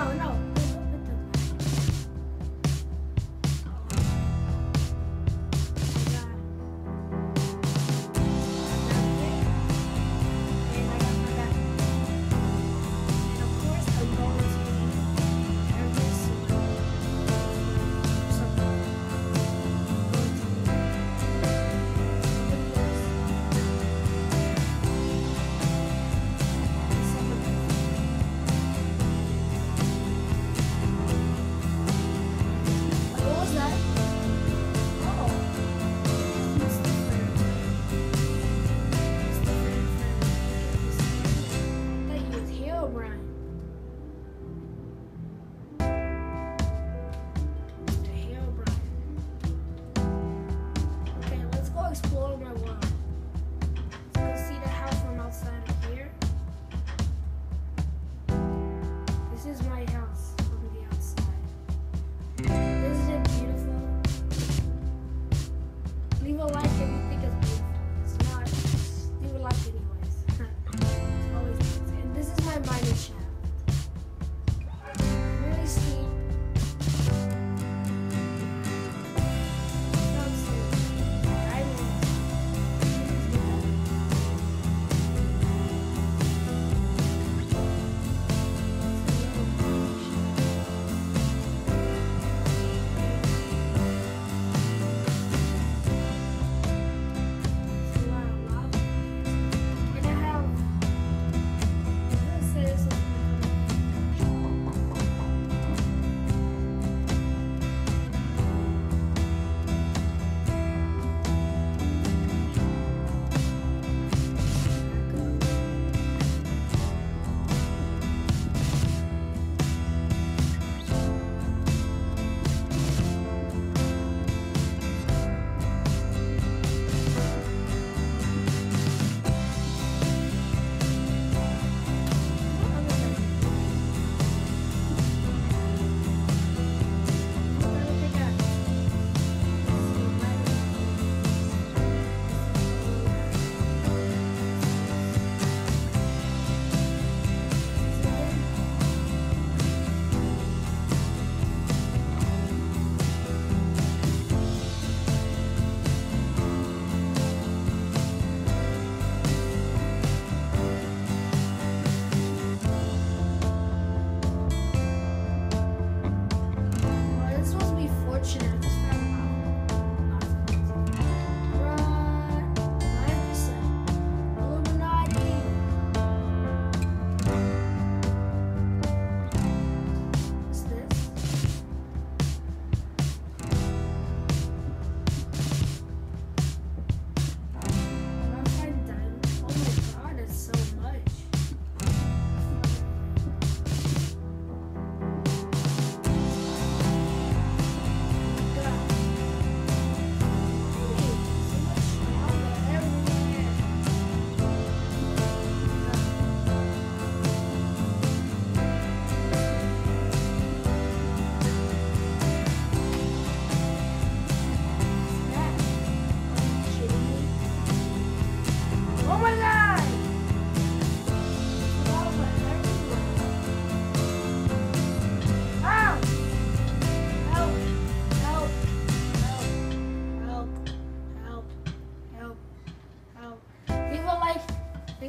Oh. Is my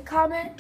comment.